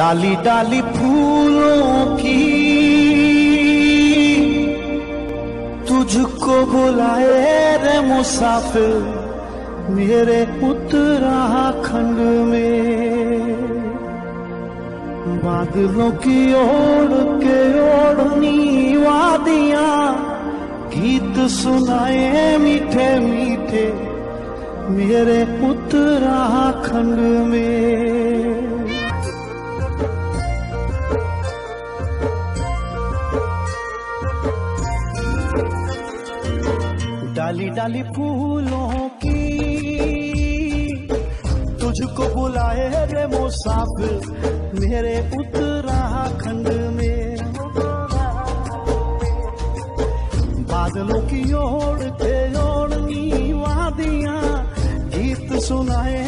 डाली डाली फूलों की। तुझको बुलाए रे मुसाफिर, मेरे उत्तराखंड में। बादलों की ओर के ओढ़नी वादियाँ, गीत सुनाए मीठे मीठे, मेरे उत्तराखंड में। डाली डाली फूलों की। तुझको बुलाए रे मुसाफिर, मेरे उत्तराखंड में। बादलों की के ओढ़नी वादियाँ गीत सुनाए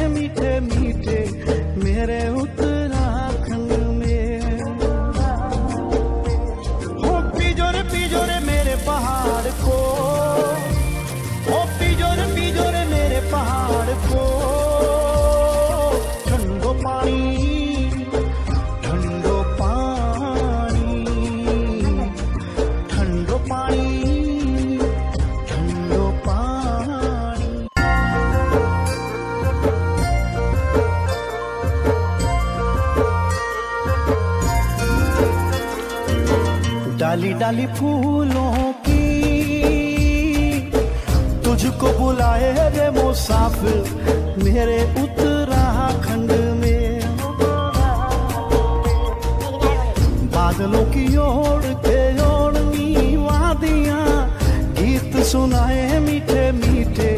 डाली डाली फूलों की। तुझको बुलाए रे मुसाफिर, मेरे उत्तराखंड में। बादलों की ओर के ओढ़नी वादियाँ गीत सुनाए मीठे मीठे,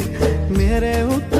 मेरे उत्तर